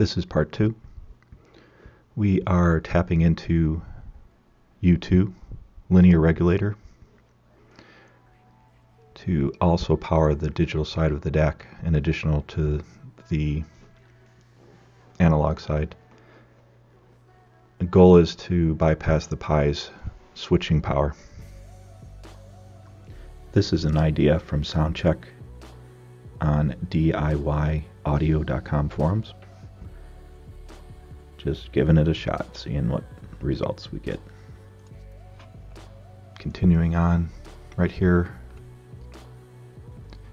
This is part two. We are tapping into U2 linear regulator to also power the digital side of the DAC in addition to the analog side. The goal is to bypass the Pi's switching power. This is an idea from Soundcheck on DIYaudio.com forums. Just giving it a shot, seeing what results we get. Continuing on, right here,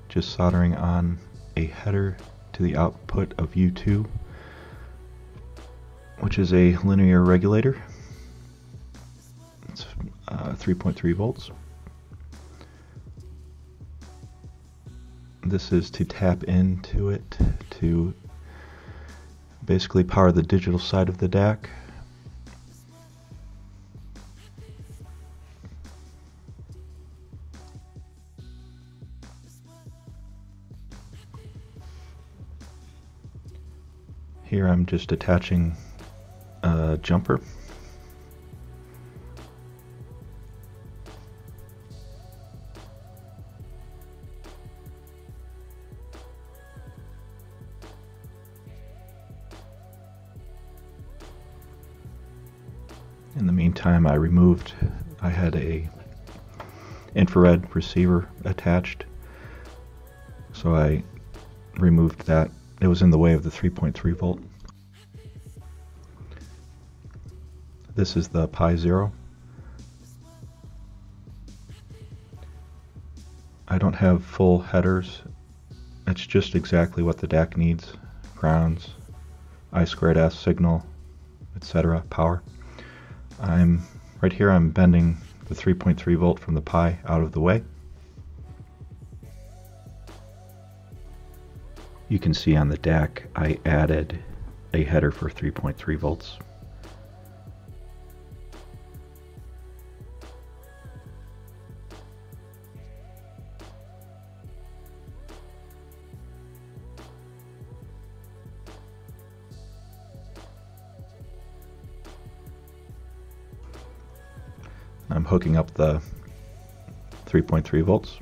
just soldering on a header to the output of U2, which is a linear regulator. It's uh, 3.3 volts. This is to tap into it to basically power the digital side of the DAC. Here I'm just attaching a jumper In the meantime, I removed, I had a infrared receiver attached, so I removed that. It was in the way of the 3.3 volt. This is the Pi Zero. I don't have full headers. It's just exactly what the DAC needs. Grounds, I squared S signal, etc. power. I'm right here I'm bending the 3.3 volt from the Pi out of the way. You can see on the DAC I added a header for 3.3 volts. I'm hooking up the 3.3 volts.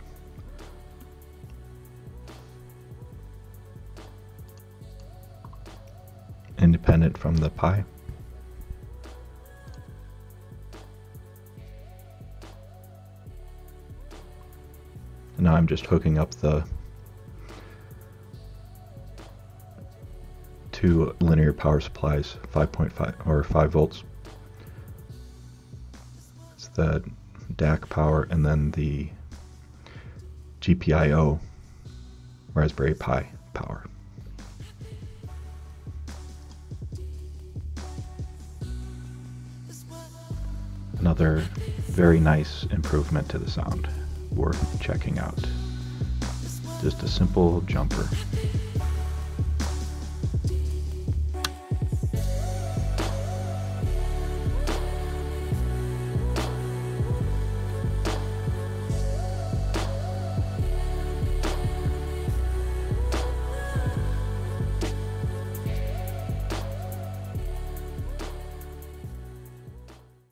Independent from the Pi. And now I'm just hooking up the two linear power supplies, 5.5 or 5 volts the DAC power, and then the GPIO Raspberry Pi power. Another very nice improvement to the sound, worth checking out. Just a simple jumper.